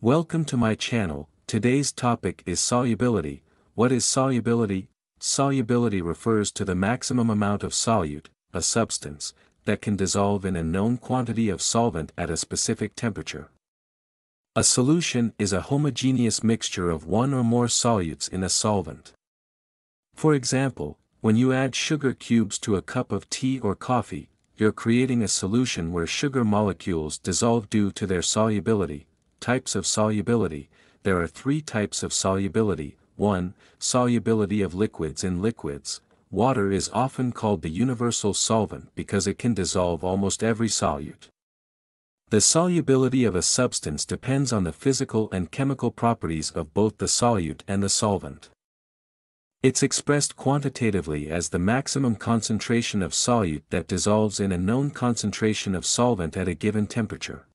Welcome to my channel, today's topic is solubility. What is solubility? Solubility refers to the maximum amount of solute, a substance, that can dissolve in a known quantity of solvent at a specific temperature. A solution is a homogeneous mixture of one or more solutes in a solvent. For example, when you add sugar cubes to a cup of tea or coffee, you're creating a solution where sugar molecules dissolve due to their solubility. Types of solubility There are three types of solubility. 1. Solubility of liquids in liquids. Water is often called the universal solvent because it can dissolve almost every solute. The solubility of a substance depends on the physical and chemical properties of both the solute and the solvent. It's expressed quantitatively as the maximum concentration of solute that dissolves in a known concentration of solvent at a given temperature.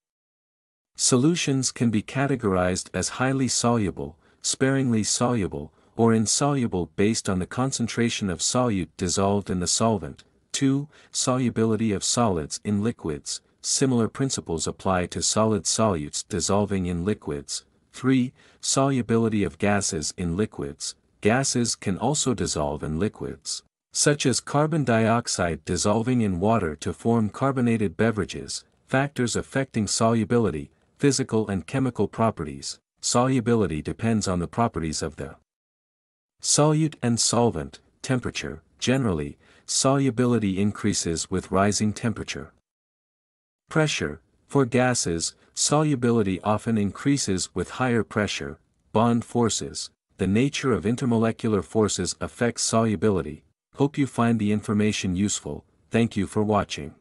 Solutions can be categorized as highly soluble, sparingly soluble, or insoluble based on the concentration of solute dissolved in the solvent. 2. Solubility of solids in liquids. Similar principles apply to solid solutes dissolving in liquids. 3. Solubility of gases in liquids. Gases can also dissolve in liquids, such as carbon dioxide dissolving in water to form carbonated beverages. Factors affecting solubility, physical and chemical properties. Solubility depends on the properties of the solute and solvent, temperature, generally, solubility increases with rising temperature. Pressure, for gases, solubility often increases with higher pressure, bond forces, the nature of intermolecular forces affects solubility. Hope you find the information useful, thank you for watching.